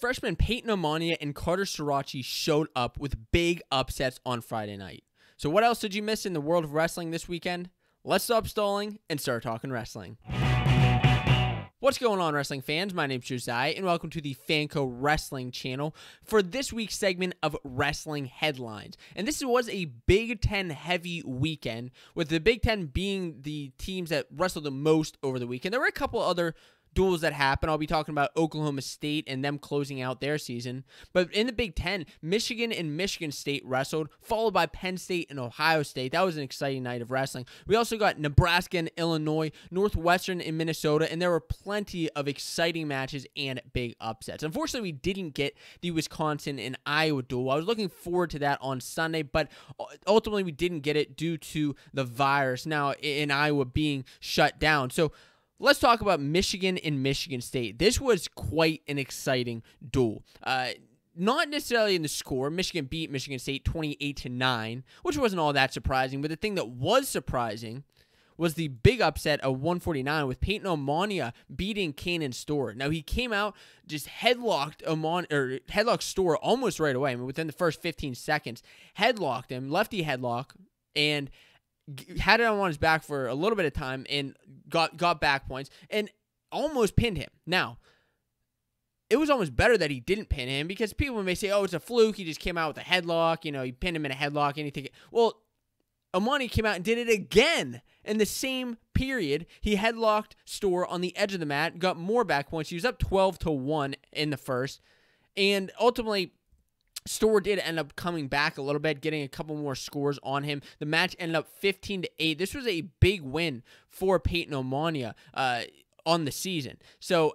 Freshman Peyton Omania and Carter Starocci showed up with big upsets on Friday night. So, what else did you miss in the world of wrestling this weekend? Let's stop stalling and start talking wrestling. What's going on, wrestling fans? My name's Josiah, and welcome to the Fanco Wrestling channel for this week's segment of Wrestling Headlines. And this was a Big Ten heavy weekend, with the Big Ten being the teams that wrestled the most over the weekend. There were a couple other duels that happen. I'll be talking about Oklahoma State and them closing out their season. But in the Big Ten, Michigan and Michigan State wrestled, followed by Penn State and Ohio State. That was an exciting night of wrestling. We also got Nebraska and Illinois, Northwestern and Minnesota, and there were plenty of exciting matches and big upsets. Unfortunately, we didn't get the Wisconsin and Iowa duel. I was looking forward to that on Sunday, but ultimately we didn't get it due to the virus now in Iowa being shut down. So Let's talk about Michigan and Michigan State. This was quite an exciting duel. Uh, not necessarily in the score. Michigan beat Michigan State 28 to 9, which wasn't all that surprising. But the thing that was surprising was the big upset of 149 with Peyton Omania beating Kanen Storr. Now he came out just headlocked Amon or headlocked Store almost right away. I mean, within the first 15 seconds, headlocked him, lefty headlock, and had it on his back for a little bit of time and got got back points and almost pinned him. Now, it was almost better that he didn't pin him because people may say, "Oh, it's a fluke. He just came out with a headlock. You know, he pinned him in a headlock." Anything? Well, Amani came out and did it again in the same period. He headlocked Storr on the edge of the mat, got more back points. He was up twelve to one in the first, and ultimately Storr did end up coming back a little bit, getting a couple more scores on him. The match ended up 15 to 8. This was a big win for Peyton Omania uh, on the season. So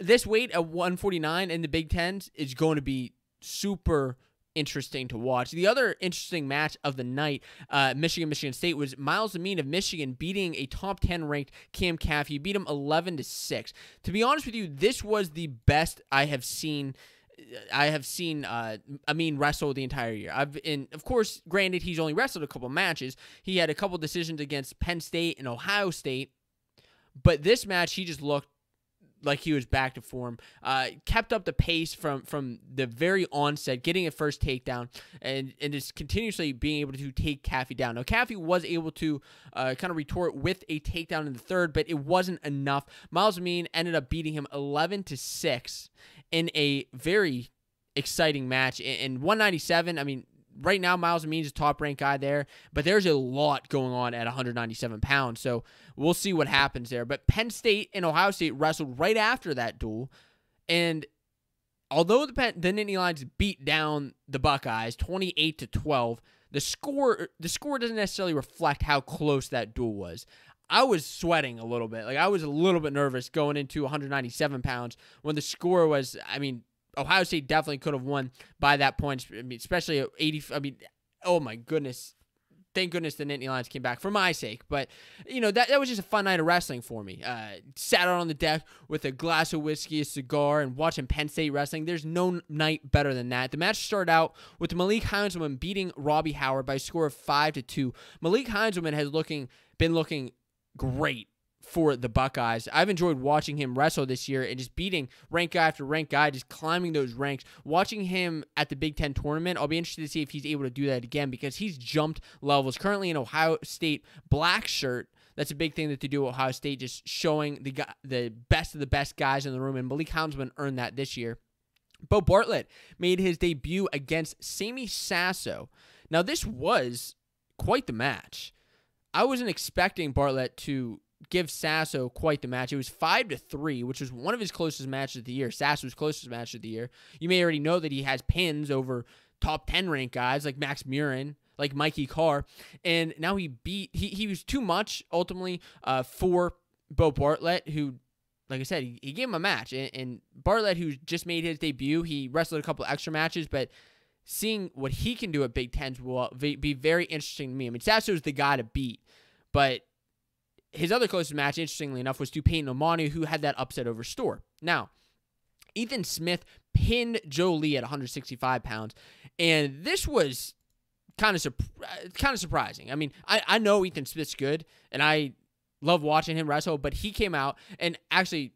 this weight at 149 in the Big Tens is going to be super interesting to watch. The other interesting match of the night, uh, Michigan Michigan State, was Myles Amine of Michigan beating a top 10 ranked Cam Caffey. Beat him 11 to 6. To be honest with you, this was the best I have seen I have seen uh, Amine wrestle the entire year. I've and of course, granted, he's only wrestled a couple matches. He had a couple decisions against Penn State and Ohio State, but this match he just looked like he was back to form. Uh, kept up the pace from from the very onset, getting a first takedown, and and just continuously being able to take Caffey down. Now Caffey was able to uh, kind of retort with a takedown in the third, but it wasn't enough. Myles Amine ended up beating him 11 to six in a very exciting match. In 197, I mean, right now Myles Amine's a top ranked guy there, but there's a lot going on at 197 pounds. So we'll see what happens there. But Penn State and Ohio State wrestled right after that duel, and although the Penn, the Nittany Lions beat down the Buckeyes 28 to 12, the score the score doesn't necessarily reflect how close that duel was. I was sweating a little bit. Like I was a little bit nervous going into 197 pounds when the score was. I mean, Ohio State definitely could have won by that point. I mean, especially 80. I mean, oh my goodness. Thank goodness the Nittany Lions came back for my sake. But, you know, that, that was just a fun night of wrestling for me. Uh, sat out on the deck with a glass of whiskey, a cigar, and watching Penn State wrestling. There's no night better than that. The match started out with Malik Heinselman beating Robbie Howard by a score of 5 to 2. Malik Heinselman has looking been looking great for the Buckeyes. I've enjoyed watching him wrestle this year and just beating rank guy after rank guy, just climbing those ranks. Watching him at the Big Ten tournament, I'll be interested to see if he's able to do that again because he's jumped levels. Currently in Ohio State black shirt. That's a big thing that they do at Ohio State, just showing the the best of the best guys in the room. And Malik Heinselman earned that this year. Beau Bartlett made his debut against Sammy Sasso. Now, this was quite the match. I wasn't expecting Bartlett to give Sasso quite the match. It was five to three, which was one of his closest matches of the year. Sasso's closest match of the year. You may already know that he has pins over top ten ranked guys like Max Murin, like Mikey Carr, and now he beat. He he was too much ultimately uh, for Beau Bartlett, who. Like I said, he, gave him a match, and, and Bartlett, who just made his debut, he wrestled a couple extra matches, but seeing what he can do at Big Tens will be very interesting to me. I mean, Sasso is the guy to beat, but his other closest match, interestingly enough, was to Peyton Omani, who had that upset over Storr. Now, Ethan Smith pinned Joe Lee at 165 pounds, and this was kind of uh, kind of surprising. I mean, I, I know Ethan Smith's good, and I love watching him wrestle, but he came out and actually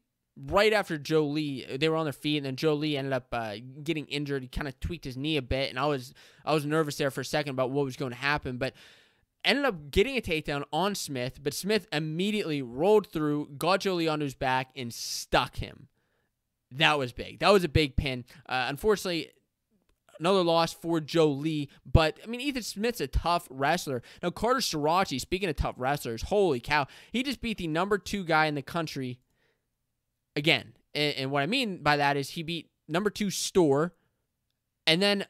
right after Joe Lee, they were on their feet, and then Joe Lee ended up uh, getting injured. He kind of tweaked his knee a bit, and I was I was nervous there for a second about what was going to happen, but ended up getting a takedown on Smith. But Smith immediately rolled through, got Joe Lee onto his back, and stuck him. That was big. That was a big pin. Uh, unfortunately, another loss for Joe Lee. But I mean, Ethan Smith's a tough wrestler. Now Carter Starocci, speaking of tough wrestlers, holy cow, he just beat the number two guy in the country again. And, and what I mean by that is he beat number two Storr, and then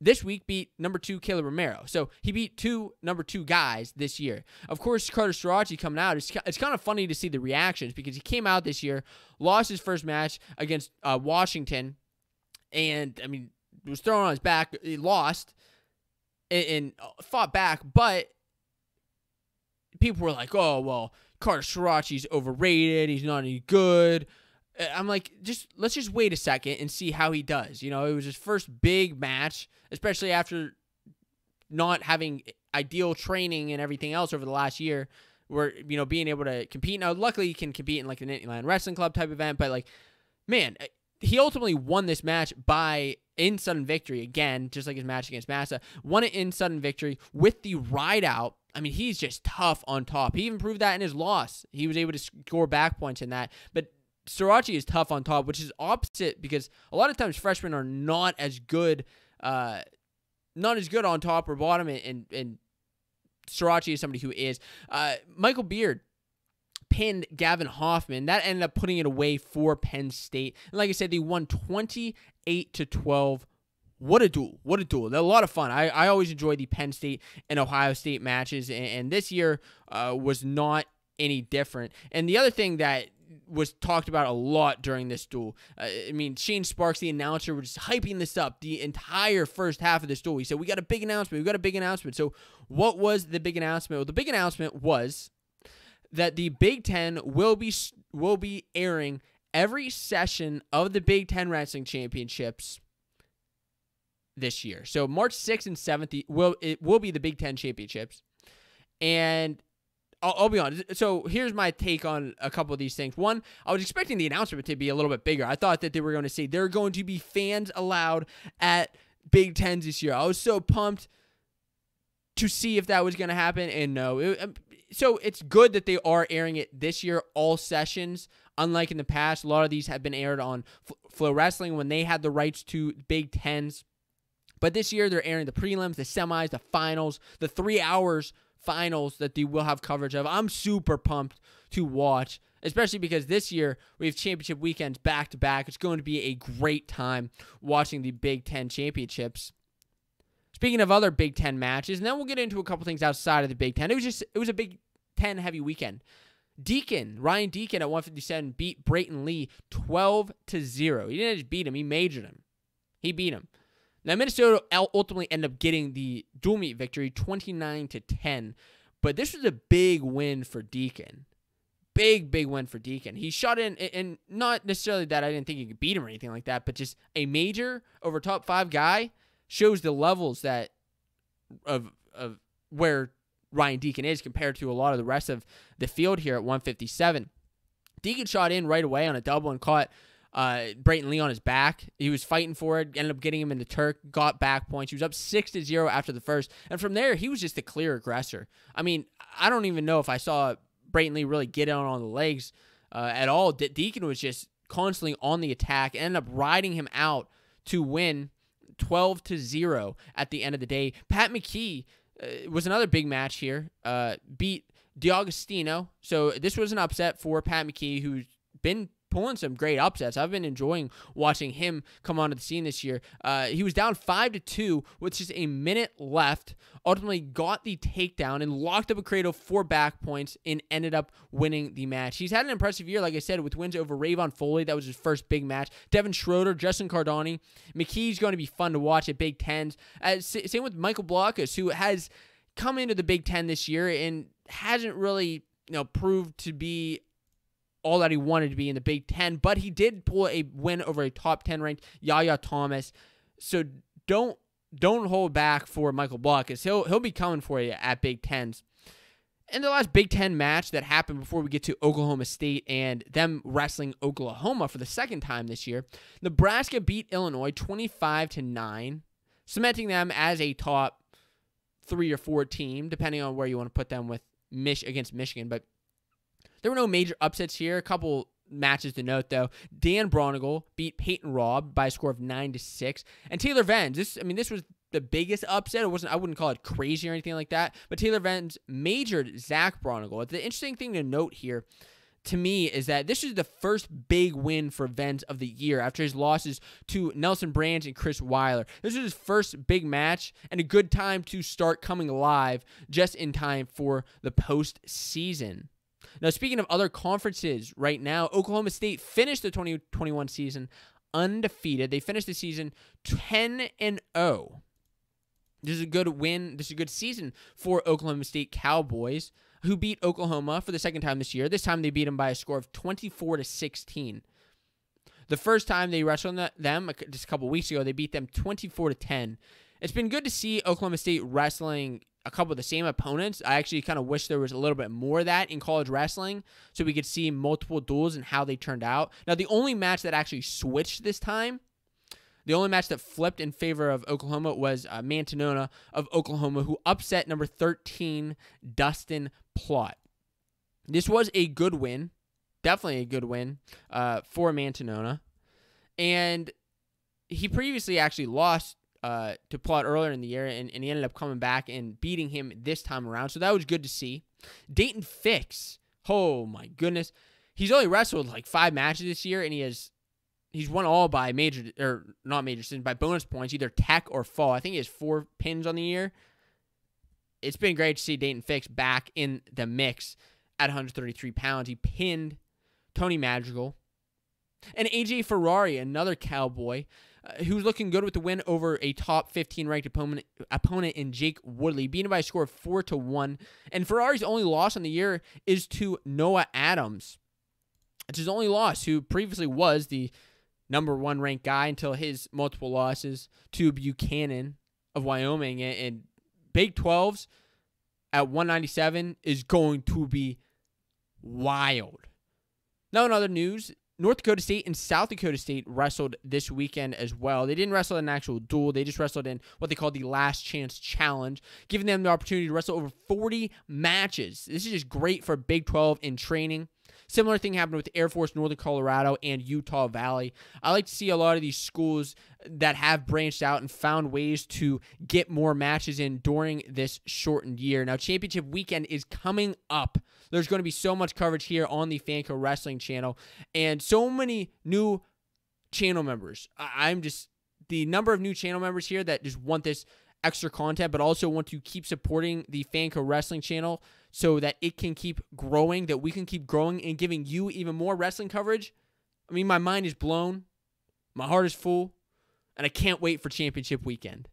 this week beat number two Kaleb Romero. So he beat two number two guys this year. Of course, Carter Starocci coming out. It's, it's kind of funny to see the reactions because he came out this year, lost his first match against uh, Washington, and I mean was thrown on his back. He lost and, and fought back, but people were like, "Oh well, Carter Starocci's overrated. He's not any good." Uh, I'm like, just let's just wait a second and see how he does. You know, it was his first big match, especially after not having ideal training and everything else over the last year. Where you know being able to compete now, luckily he can compete in like an Inland Wrestling Club type event, but like, man, he ultimately won this match by in sudden victory again, just like his match against Massa. Won it in sudden victory with the ride out. I mean, he's just tough on top. He even proved that in his loss. He was able to score back points in that. But Starocci is tough on top, which is opposite because a lot of times freshmen are not as good, uh, not as good on top or bottom, and and, Starocci is somebody who is. Uh, Michael Beard pinned Gavin Hoffman. That ended up putting it away for Penn State. And like I said, they won 28 to 12. What a duel. What a duel. They're a lot of fun. I, I always enjoy the Penn State and Ohio State matches, and, and this year uh, was not any different. And the other thing that was talked about a lot during this duel. Uh, I mean, Shane Sparks, the announcer, was hyping this up the entire first half of this duel. He said, We got a big announcement. We got a big announcement. So, what was the big announcement? Well, the big announcement was that the Big Ten will be will be airing every session of the Big Ten Wrestling Championships this year. So March 6th and 7th will it will be the Big Ten Championships, and I'll, I'll, be honest. So here's my take on a couple of these things. One, I was expecting the announcement to be a little bit bigger. I thought that they were going to say there are going to be fans allowed at Big Tens this year. I was so pumped to see if that was going to happen, and no, it, um, so it's good that they are airing it this year, all sessions. Unlike in the past, a lot of these have been aired on FloWrestling when they had the rights to Big Tens. But this year, they're airing the prelims, the semis, the finals, the three hours finals that they will have coverage of. I'm super pumped to watch, especially because this year we have championship weekends back to back. It's going to be a great time watching the Big Ten championships. Speaking of other Big Ten matches, and then we'll get into a couple things outside of the Big Ten. It was just it was a Big Ten heavy weekend. Deakin Ryan Deakin at 157 beat Brayton Lee 12 to zero. He didn't just beat him; he majored him. He beat him. Now Minnesota ultimately ended up getting the dual meet victory, 29 to 10. But this was a big win for Deakin. Big, big win for Deakin. He shot in, and not necessarily that I didn't think he could beat him or anything like that, but just a major over top five guy shows the levels that of of where Ryan Deakin is compared to a lot of the rest of the field here at 157. Deakin shot in right away on a double and caught uh, Brayton Lee on his back. He was fighting for it, ended up getting him in the Turk, got back points. He was up six to zero after the first, and from there he was just a clear aggressor. I mean, I don't even know if I saw Brayton Lee really get out on the legs uh, at all. De- Deakin was just constantly on the attack, ended up riding him out to win 12 to 0 at the end of the day. Pat McKee uh, was another big match here. Uh, beat DeAugustino. So this was an upset for Pat McKee, who's been pulling some great upsets. I've been enjoying watching him come onto the scene this year. Uh, he was down five to two with just a minute left. Ultimately, got the takedown and locked up a cradle for back points and ended up winning the match. He's had an impressive year, like I said, with wins over Rayvon Foley. That was his first big match. Devin Schroeder, Justin Cardani. McKee's going to be fun to watch at Big Tens. Uh, same with Michael Blockhus, who has come into the Big Ten this year and hasn't really you know proved to be all that he wanted to be in the Big Ten, but he did pull a win over a top 10 ranked Yahya Thomas. So don't don't hold back for Michael Block, because he'll he'll be coming for you at Big Tens. in the last Big Ten match that happened before we get to Oklahoma State and them wrestling Oklahoma for the second time this year, Nebraska beat Illinois 25 to 9, cementing them as a top three or four team, depending on where you want to put them with Mich against Michigan. But there were no major upsets here. A couple matches to note though. Dan Braunagel beat Peyton Robb by a score of nine to six, and Taylor Venz. This, I mean, this was the biggest upset. It wasn't. I wouldn't call it crazy or anything like that. But Taylor Venz majored Zach Braunagel. The interesting thing to note here. To me, is that this is the first big win for Venz of the year after his losses to Nelson Brands and Chris Weiler. This is his first big match and a good time to start coming alive just in time for the postseason. Now, speaking of other conferences, right now, Oklahoma State finished the 2021 season undefeated. They finished the season 10 and 0. This is a good win. This is a good season for Oklahoma State Cowboys, who beat Oklahoma for the second time this year. This time they beat them by a score of 24 to 16. The first time they wrestled them just a couple weeks ago, they beat them 24 to 10. It's been good to see Oklahoma State wrestling a couple of the same opponents. I actually kind of wish there was a little bit more of that in college wrestling so we could see multiple duels and how they turned out. Now, the only match that actually switched this time the only match that flipped in favor of Oklahoma was uh, Mantanona of Oklahoma, who upset number 13, Dustin Plott. This was a good win, definitely a good win uh, for Mantanona. And he previously actually lost uh, to Plott earlier in the year, and, and he ended up coming back and beating him this time around. So that was good to see. Daton Fix, oh my goodness. He's only wrestled like five matches this year, and he has he's won all by major or not major by bonus points, either tech or fall. I think he has four pins on the year. It's been great to see Daton Fix back in the mix at 133 pounds. He pinned Tony Madrigal. And AJ Ferrari, another cowboy, uh, who's looking good with the win over a top 15 ranked opponent, opponent in Jake Woodley, beaten by a score of 4 to 1. And Ferrari's only loss on the year is to Noah Adams. It's his only loss, who previously was the number one ranked guy until his multiple losses to Buchanan of Wyoming. And, and Big 12s at 197 is going to be wild. Now, in other news, North Dakota State and South Dakota State wrestled this weekend as well. They didn't wrestle an actual duel. They just wrestled in what they call the Last Chance Challenge, giving them the opportunity to wrestle over 40 matches. This is just great for Big 12 in training. Similar thing happened with Air Force Northern Colorado and Utah Valley. I like to see a lot of these schools that have branched out and found ways to get more matches in during this shortened year. Now, championship weekend is coming up. There's going to be so much coverage here on the Fanco Wrestling channel and so many new channel members. I'm just the number of new channel members here that just want this extra content, but also want to keep supporting the Fanco Wrestling channel so that it can keep growing, that we can keep growing and giving you even more wrestling coverage. I mean, my mind is blown, my heart is full, and I can't wait for championship weekend.